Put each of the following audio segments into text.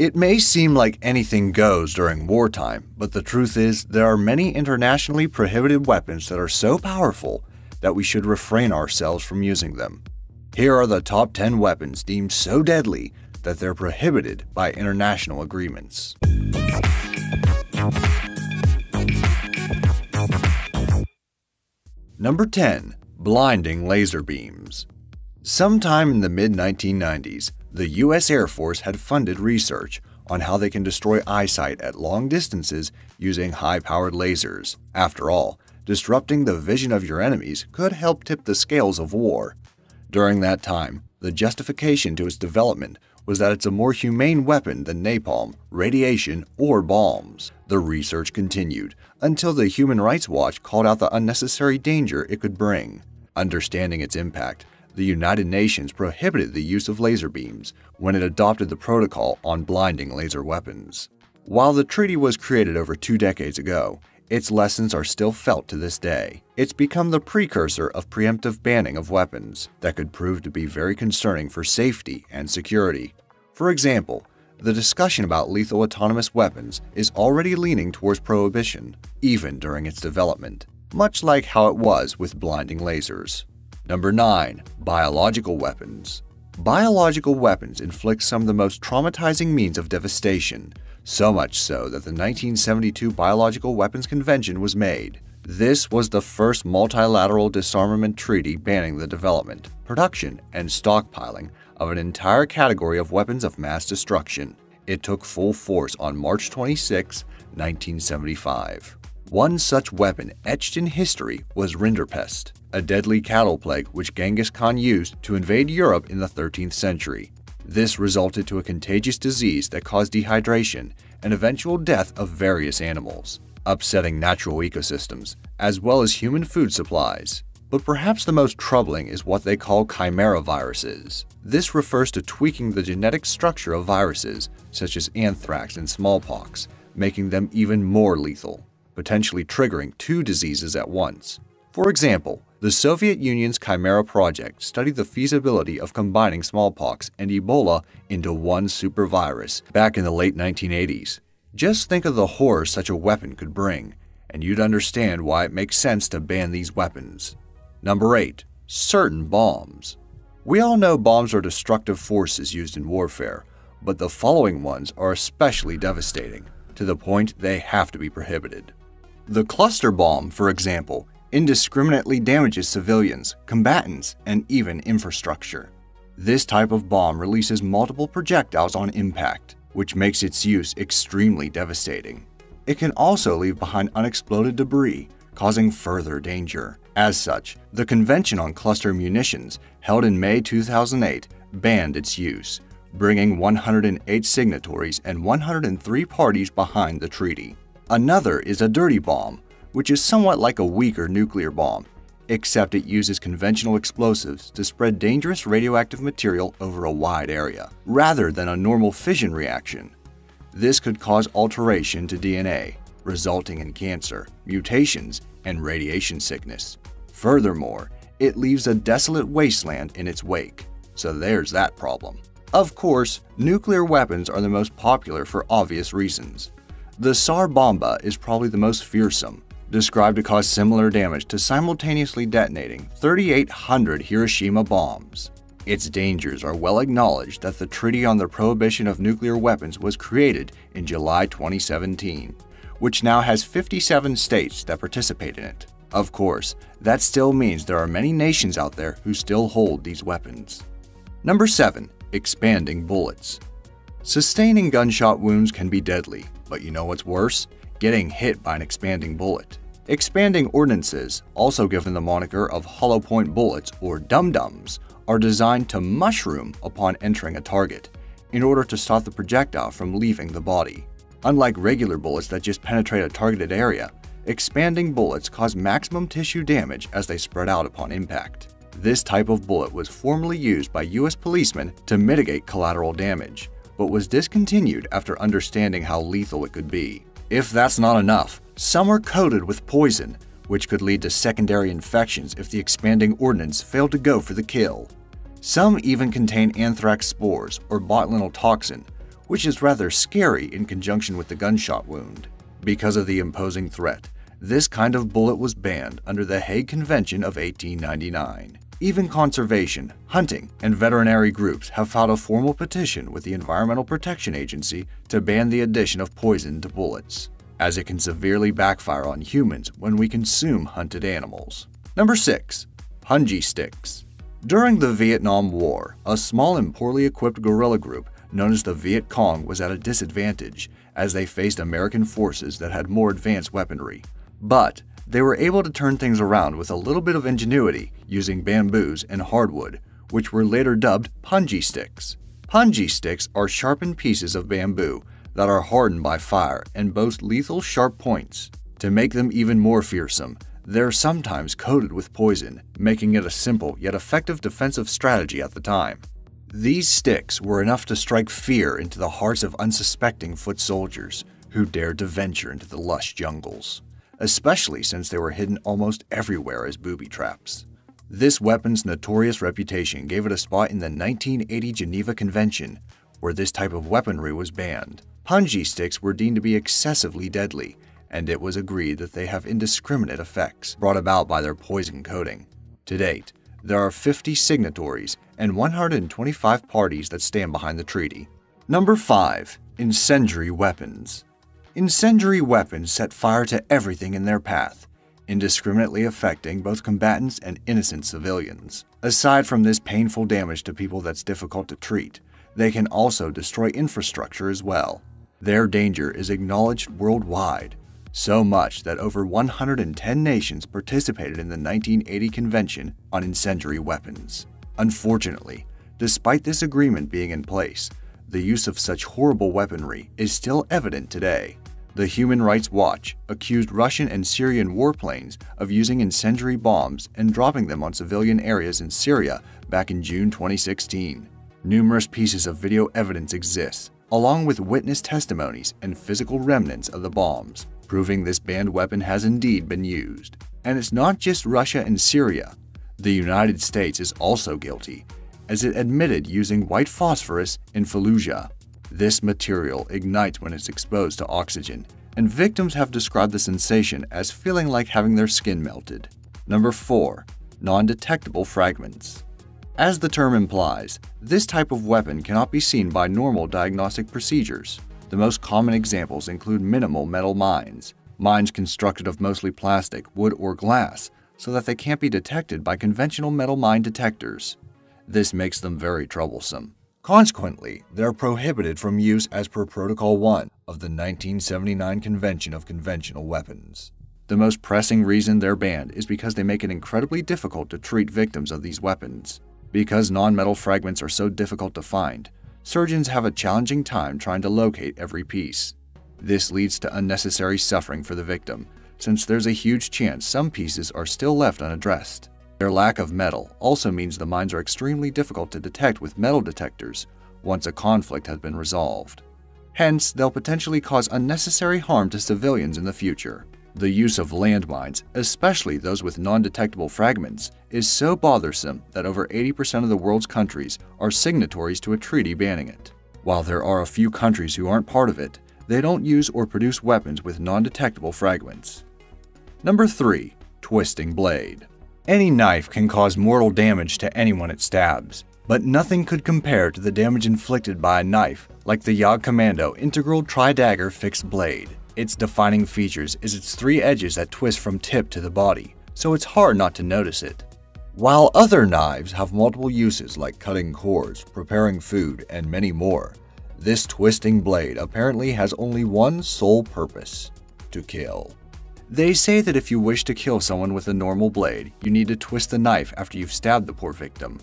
It may seem like anything goes during wartime, but the truth is, there are many internationally prohibited weapons that are so powerful that we should refrain ourselves from using them. Here are the top 10 weapons deemed so deadly that they're prohibited by international agreements. Number 10. Blinding Laser Beams Sometime in the mid 1990s, the US Air Force had funded research on how they can destroy eyesight at long distances using high powered lasers. After all, disrupting the vision of your enemies could help tip the scales of war. During that time, the justification to its development was that it's a more humane weapon than napalm, radiation, or bombs. The research continued until the Human Rights Watch called out the unnecessary danger it could bring. Understanding its impact, the United Nations prohibited the use of laser beams when it adopted the Protocol on Blinding Laser Weapons. While the treaty was created over two decades ago, its lessons are still felt to this day. It's become the precursor of preemptive banning of weapons that could prove to be very concerning for safety and security. For example, the discussion about lethal autonomous weapons is already leaning towards prohibition, even during its development, much like how it was with blinding lasers. Number 9. Biological Weapons Biological weapons inflict some of the most traumatizing means of devastation, so much so that the 1972 Biological Weapons Convention was made. This was the first multilateral disarmament treaty banning the development, production, and stockpiling of an entire category of weapons of mass destruction. It took full force on March 26, 1975. One such weapon etched in history was Rinderpest, a deadly cattle plague which Genghis Khan used to invade Europe in the 13th century. This resulted to a contagious disease that caused dehydration and eventual death of various animals, upsetting natural ecosystems, as well as human food supplies. But perhaps the most troubling is what they call chimera viruses. This refers to tweaking the genetic structure of viruses, such as anthrax and smallpox, making them even more lethal, potentially triggering two diseases at once. For example, the Soviet Union's Chimera project studied the feasibility of combining smallpox and Ebola into one supervirus back in the late 1980s. Just think of the horror such a weapon could bring, and you'd understand why it makes sense to ban these weapons. Number 8. Certain bombs. We all know bombs are destructive forces used in warfare, but the following ones are especially devastating, to the point they have to be prohibited. The cluster bomb, for example, indiscriminately damages civilians, combatants, and even infrastructure. This type of bomb releases multiple projectiles on impact, which makes its use extremely devastating. It can also leave behind unexploded debris, causing further danger. As such, the Convention on Cluster Munitions, held in May 2008, banned its use, bringing 108 signatories and 103 parties behind the treaty. Another is a dirty bomb, which is somewhat like a weaker nuclear bomb, except it uses conventional explosives to spread dangerous radioactive material over a wide area, rather than a normal fission reaction. This could cause alteration to DNA, resulting in cancer, mutations, and radiation sickness. Furthermore, it leaves a desolate wasteland in its wake, so there's that problem. Of course, nuclear weapons are the most popular for obvious reasons. The Tsar Bomba is probably the most fearsome, described to cause similar damage to simultaneously detonating 3,800 Hiroshima bombs. Its dangers are well acknowledged that the Treaty on the Prohibition of Nuclear Weapons was created in July 2017, which now has 57 states that participate in it. Of course, that still means there are many nations out there who still hold these weapons. Number 7. Expanding Bullets Sustaining gunshot wounds can be deadly, but you know what's worse? Getting hit by an expanding bullet. Expanding ordnances, also given the moniker of hollow point bullets or dum-dums, are designed to mushroom upon entering a target, in order to stop the projectile from leaving the body. Unlike regular bullets that just penetrate a targeted area, expanding bullets cause maximum tissue damage as they spread out upon impact. This type of bullet was formerly used by US policemen to mitigate collateral damage, but was discontinued after understanding how lethal it could be. If that's not enough, some are coated with poison, which could lead to secondary infections if the expanding ordnance failed to go for the kill. Some even contain anthrax spores or botulinal toxin, which is rather scary in conjunction with the gunshot wound. Because of the imposing threat, this kind of bullet was banned under the Hague Convention of 1899. Even conservation, hunting, and veterinary groups have filed a formal petition with the Environmental Protection Agency to ban the addition of poison to bullets, as it can severely backfire on humans when we consume hunted animals. Number 6. Punji Sticks During the Vietnam War, a small and poorly equipped guerrilla group known as the Viet Cong was at a disadvantage as they faced American forces that had more advanced weaponry. But they were able to turn things around with a little bit of ingenuity using bamboos and hardwood, which were later dubbed punji sticks. Punji sticks are sharpened pieces of bamboo that are hardened by fire and boast lethal sharp points. To make them even more fearsome, they're sometimes coated with poison, making it a simple yet effective defensive strategy at the time. These sticks were enough to strike fear into the hearts of unsuspecting foot soldiers who dared to venture into the lush jungles especially since they were hidden almost everywhere as booby traps. This weapon's notorious reputation gave it a spot in the 1980 Geneva Convention, where this type of weaponry was banned. Punji sticks were deemed to be excessively deadly, and it was agreed that they have indiscriminate effects brought about by their poison coating. To date, there are 50 signatories and 125 parties that stand behind the treaty. Number 5. Incendiary Weapons Incendiary weapons set fire to everything in their path, indiscriminately affecting both combatants and innocent civilians. Aside from this painful damage to people that's difficult to treat, they can also destroy infrastructure as well. Their danger is acknowledged worldwide, so much that over 110 nations participated in the 1980 Convention on Incendiary Weapons. Unfortunately, despite this agreement being in place, the use of such horrible weaponry is still evident today. The Human Rights Watch accused Russian and Syrian warplanes of using incendiary bombs and dropping them on civilian areas in Syria back in June 2016. Numerous pieces of video evidence exist, along with witness testimonies and physical remnants of the bombs, proving this banned weapon has indeed been used. And it's not just Russia and Syria. The United States is also guilty, as it admitted using white phosphorus in Fallujah. This material ignites when it's exposed to oxygen, and victims have described the sensation as feeling like having their skin melted. Number 4. Non-detectable fragments. As the term implies, this type of weapon cannot be seen by normal diagnostic procedures. The most common examples include minimal metal mines, mines constructed of mostly plastic, wood, or glass, so that they can't be detected by conventional metal mine detectors. This makes them very troublesome. Consequently, they are prohibited from use as per Protocol 1 of the 1979 Convention of Conventional Weapons. The most pressing reason they're banned is because they make it incredibly difficult to treat victims of these weapons. Because non-metal fragments are so difficult to find, surgeons have a challenging time trying to locate every piece. This leads to unnecessary suffering for the victim, since there's a huge chance some pieces are still left unaddressed. Their lack of metal also means the mines are extremely difficult to detect with metal detectors once a conflict has been resolved. Hence, they'll potentially cause unnecessary harm to civilians in the future. The use of landmines, especially those with non-detectable fragments, is so bothersome that over 80% of the world's countries are signatories to a treaty banning it. While there are a few countries who aren't part of it, they don't use or produce weapons with non-detectable fragments. Number 3. Twisting Blade any knife can cause mortal damage to anyone it stabs, but nothing could compare to the damage inflicted by a knife like the Yag Commando Integral Tri-Dagger Fixed Blade. Its defining features is its three edges that twist from tip to the body, so it's hard not to notice it. While other knives have multiple uses like cutting cords, preparing food, and many more, this twisting blade apparently has only one sole purpose to kill. They say that if you wish to kill someone with a normal blade, you need to twist the knife after you've stabbed the poor victim.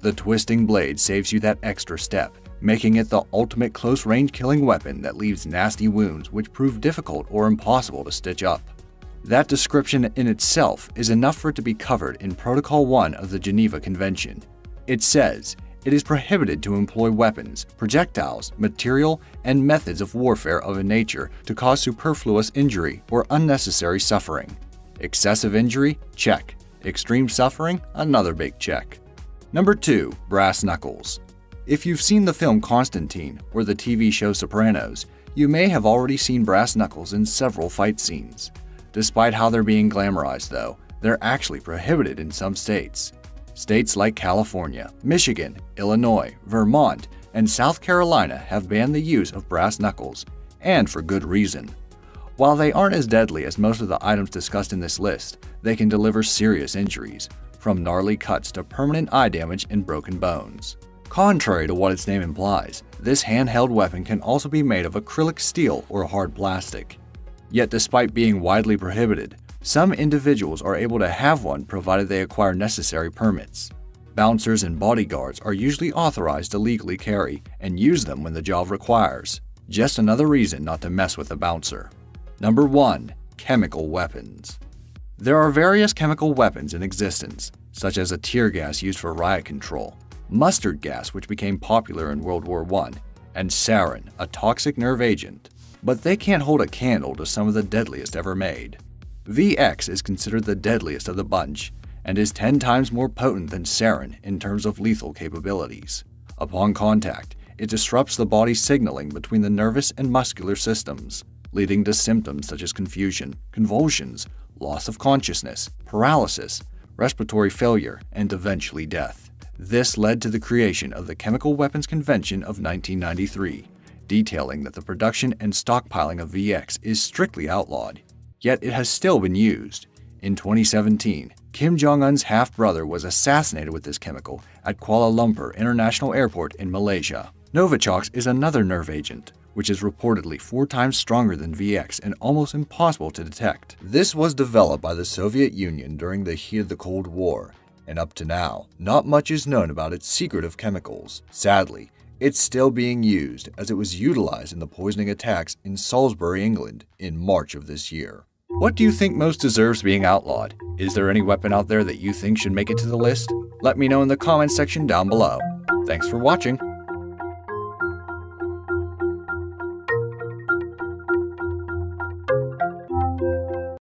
The twisting blade saves you that extra step, making it the ultimate close-range killing weapon that leaves nasty wounds which prove difficult or impossible to stitch up. That description in itself is enough for it to be covered in Protocol 1 of the Geneva Convention. It says, it is prohibited to employ weapons, projectiles, material, and methods of warfare of a nature to cause superfluous injury or unnecessary suffering. Excessive injury? Check. Extreme suffering? Another big check. Number 2. Brass Knuckles If you've seen the film Constantine or the TV show Sopranos, you may have already seen brass knuckles in several fight scenes. Despite how they're being glamorized, though, they're actually prohibited in some states. States like California, Michigan, Illinois, Vermont, and South Carolina have banned the use of brass knuckles, and for good reason. While they aren't as deadly as most of the items discussed in this list, they can deliver serious injuries, from gnarly cuts to permanent eye damage and broken bones. Contrary to what its name implies, this handheld weapon can also be made of acrylic steel or hard plastic. Yet despite being widely prohibited, some individuals are able to have one provided they acquire necessary permits. Bouncers and bodyguards are usually authorized to legally carry and use them when the job requires. Just another reason not to mess with a bouncer. Number 1. Chemical Weapons There are various chemical weapons in existence, such as a tear gas used for riot control, mustard gas, which became popular in World War I, and sarin, a toxic nerve agent. But they can't hold a candle to some of the deadliest ever made. VX is considered the deadliest of the bunch and is 10 times more potent than sarin in terms of lethal capabilities. Upon contact, it disrupts the body's signaling between the nervous and muscular systems, leading to symptoms such as confusion, convulsions, loss of consciousness, paralysis, respiratory failure, and eventually death. This led to the creation of the Chemical Weapons Convention of 1993, detailing that the production and stockpiling of VX is strictly outlawed, yet it has still been used. In 2017, Kim Jong un's half brother was assassinated with this chemical at Kuala Lumpur International Airport in Malaysia. Novichok is another nerve agent, which is reportedly four times stronger than VX and almost impossible to detect. This was developed by the Soviet Union during the heat of the Cold War and up to now, not much is known about its secretive chemicals. Sadly, it's still being used as it was utilized in the poisoning attacks in Salisbury, England in March of this year. What do you think most deserves being outlawed? Is there any weapon out there that you think should make it to the list? Let me know in the comments section down below. Thanks for watching.